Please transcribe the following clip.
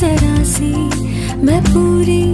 जरा सी मैं पूरी